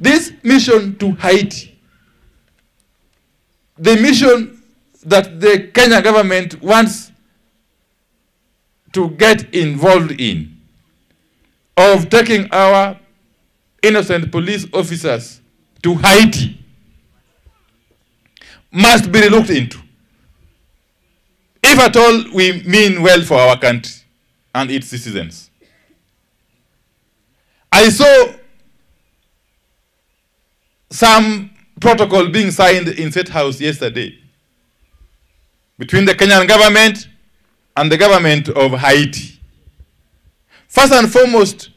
this mission to Haiti, the mission that the Kenya government wants to get involved in, of taking our innocent police officers to Haiti, must be looked into. If at all we mean well for our country and its citizens. I saw some protocol being signed in State House yesterday between the Kenyan government and the government of Haiti. First and foremost,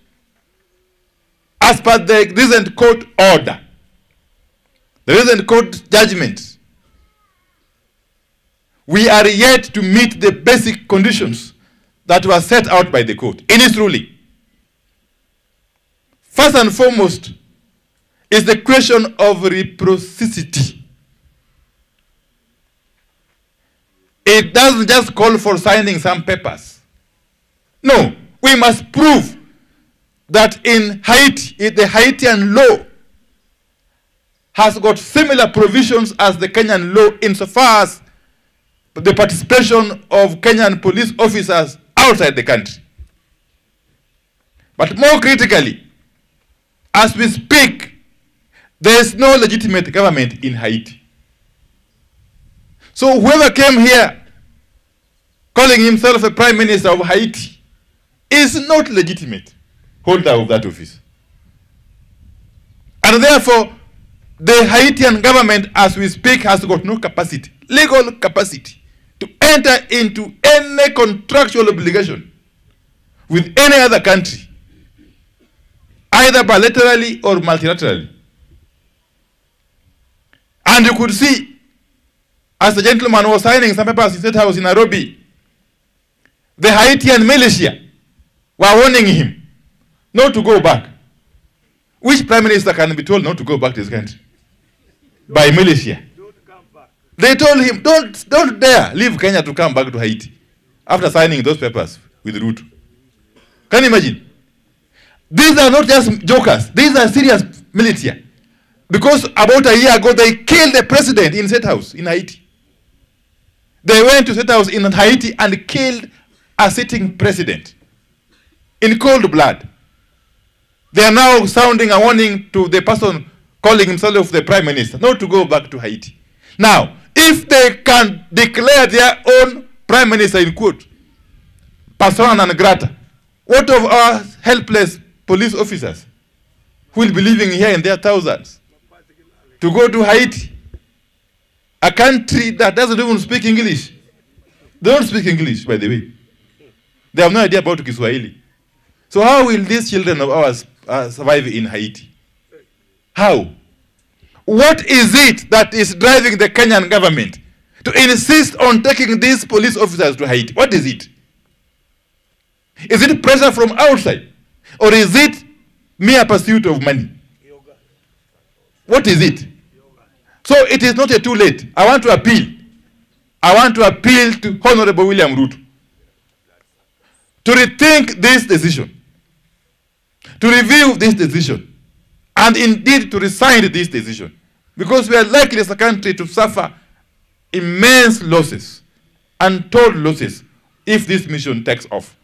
as per the recent court order, the recent court judgment, we are yet to meet the basic conditions that were set out by the court in its ruling. First and foremost is the question of reciprocity. It doesn't just call for signing some papers. No, we must prove that in Haiti, the Haitian law has got similar provisions as the Kenyan law insofar as the participation of Kenyan police officers outside the country. But more critically, as we speak, there is no legitimate government in Haiti. So whoever came here calling himself a prime minister of Haiti is not legitimate holder of that office. And therefore, the Haitian government, as we speak, has got no capacity, legal capacity, to enter into any contractual obligation with any other country, either bilaterally or multilaterally. And you could see, as the gentleman was signing some papers in State House in Nairobi, the Haitian militia were warning him not to go back. Which prime minister can be told not to go back to his country? By militia. They told him, don't, don't dare leave Kenya to come back to Haiti after signing those papers with Ruto. Can you imagine? These are not just jokers. These are serious militia. Because about a year ago, they killed the president in State House in Haiti. They went to State House in Haiti and killed a sitting president in cold blood. They are now sounding a warning to the person calling himself the prime minister not to go back to Haiti. Now, if they can declare their own prime minister in quote, persona non grata, what of our helpless police officers who will be living here in their thousands to go to Haiti, a country that doesn't even speak English? They don't speak English, by the way. They have no idea about Kiswahili. So how will these children of ours uh, survive in Haiti? How? What is it that is driving the Kenyan government to insist on taking these police officers to Haiti? What is it? Is it pressure from outside? Or is it mere pursuit of money? What is it? So it is not yet too late. I want to appeal. I want to appeal to Honorable William Ruto to rethink this decision, to review this decision, and indeed to resign this decision. Because we are likely as a country to suffer immense losses, untold losses, if this mission takes off.